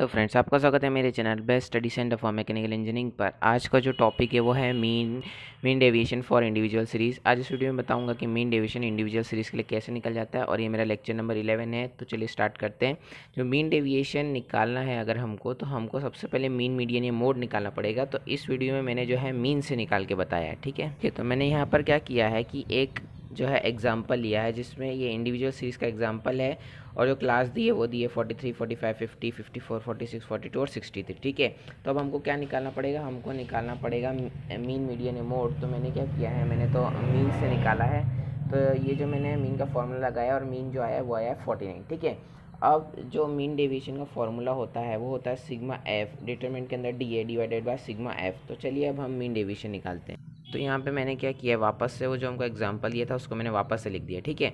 Hello friends आपका स्वागत है मेरे channel best study centre for mechanical engineering पर। आज का जो टॉपिक है, वो है mean mean deviation for individual series आज इस वीडियो में बताऊँगा कि मीन डेविएशन इंडिविजुअल सीरीज़ के लिए कैसे निकल जाता है, और ये मेरा लेक्चर नंबर इलेवन है तो चलिए स्टार्ट करते हैं। जो मीन डेविएशन निकालना है अगर हमको तो हमको सबसे पहले मीन मीडियन या मोड निकालना पड़ेगा। तो इस वीडियो में मैंने जो है मीन से निकाल के बताया ठीक है? तो मैंने यहाँ पर क्या किया है कि एक जो है एग्ज़ाम्पल लिया है, जिसमें ये इंडिविजुअल सीरीज़ का एग्ज़ाम्पल है और जो क्लास दी है, वो दी है forty three forty five fifty fifty four forty six forty two और सिक्सटी थ्री ठीक है? तो अब हमको क्या निकालना पड़ेगा? हमको निकालना पड़ेगा मीन मीडियन मोड तो मैंने क्या किया है? मैंने तो मीन से निकाला है। तो ये जो मैंने मीन का फॉर्मूला लगाया और मीन जो आया वो आया है फोर्टी नाइन ठीक है? अब जो मीन डेविएशन का फॉर्मूला होता है, वो होता है सिग्मा एफ़ डिटरमिनेंट के अंदर D A divided by sigma F तो चलिए अब हम मीन डेविएशन निकालते हैं। तो यहाँ पे मैंने क्या किया, वापस से वो जो हमको एग्जांपल दिया था, उसको मैंने वापस से लिख दिया, ठीक है?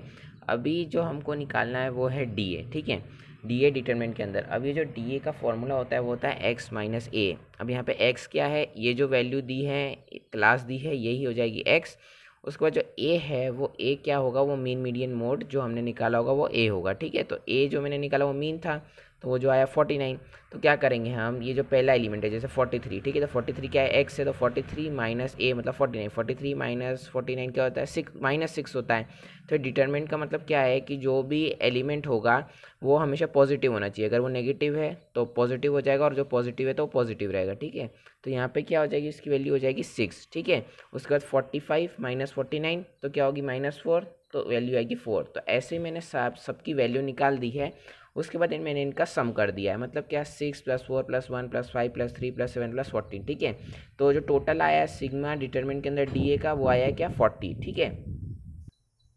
अभी जो हमको निकालना है वो है डी ए ठीक है? डी ए डिटर्मेंट के अंदर। अब ये जो डी ए का फॉर्मूला होता है, वो होता है एक्स माइनस ए अब यहाँ पे एक्स क्या है? ये जो वैल्यू दी है क्लास दी है, यही हो जाएगी एक्स उसके बाद जो ए है, वो ए क्या होगा? वो मीन मीडियन मोड जो हमने निकाला होगा, वो ए होगा, ठीक है? तो ए जो मैंने निकाला, वो मीन था। तो वो जो आया फोर्टी नाइन तो क्या करेंगे हम? ये जो पहला एलिमेंट है, जैसे फोर्टी थ्री ठीक है? तो फोर्टी थ्री क्या है? एक्स है तो फोर्टी थ्री माइनस ए मतलब forty nine forty three minus forty nine क्या होता है? सिक्स माइनस सिक्स होता है। तो डिटर्मेंट का मतलब क्या है कि जो भी एलिमेंट होगा, वो हमेशा पॉजिटिव होना चाहिए। अगर वो नेगेटिव है तो पॉजिटिव हो जाएगा और जो पॉजिटिव है तो वो पॉजिटिव रहेगा, ठीक है? तो यहाँ पे क्या हो जाएगी? इसकी वैल्यू हो जाएगी सिक्स ठीक है? उसके बाद forty five minus forty nine तो क्या होगी? माइनस फोर तो वैल्यू आएगी फोर तो ऐसे मैंने सब, सबकी वैल्यू निकाल दी है। उसके बाद इन मैंने इनका सम कर दिया है। मतलब क्या six plus four plus one plus five plus three plus seven plus fourteen ठीक है? तो जो टोटल आया है सिग्मा डिटर्मिन के अंदर डी ए का, वो आया है क्या फोर्टी ठीक है?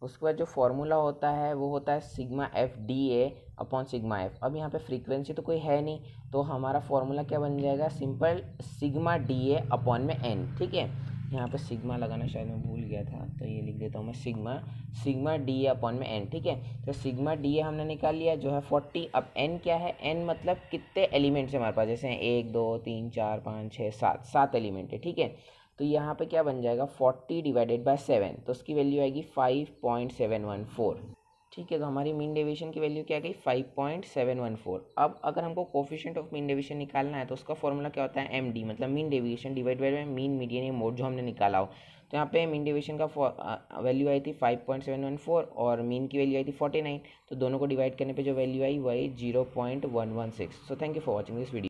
उसके बाद जो फॉर्मूला होता है, वो होता है sigma F D A upon sigma F अब यहाँ पे फ्रीक्वेंसी तो कोई है नहीं तो हमारा फॉर्मूला क्या बन जाएगा? Simple sigma D A upon में एन ठीक है? यहाँ पे सिग्मा लगाना शायद मैं भूल गया था तो ये लिख देता हूँ मैं सिग्मा सिग्मा डी अपॉन में एन ठीक है? तो सिग्मा डी हमने निकाल लिया, जो है फोर्टी अब एन क्या है? एन मतलब कितने एलिमेंट्स हैं हमारे पास? जैसे एक, दो, तीन, चार, पाँच छः सात सात एलिमेंट है, ठीक है? तो यहाँ पे क्या बन जाएगा? फोर्टी डिवाइडेड बाय सेवन तो उसकी वैल्यू आएगी five point seven one four ठीक है तो हमारी मीन डेविएशन की वैल्यू क्या गई? Five point seven one four. अब अगर हमको कोफिशियंट ऑफ़ मीन डेविएशन निकालना है तो उसका फॉर्मूला क्या होता है? एम डी मतलब mean deviation divide by mean median या मोड जो हमने निकाला हो। तो यहाँ पे मीन डेविएशन का वैल्यू आई थी five point seven one four और मीन की वैल्यू आई थी फोर्टी नाइन। तो दोनों को डिवाइड करने पर जो वैल्यू आई वही आई zero point one one six. So thank you for watching this video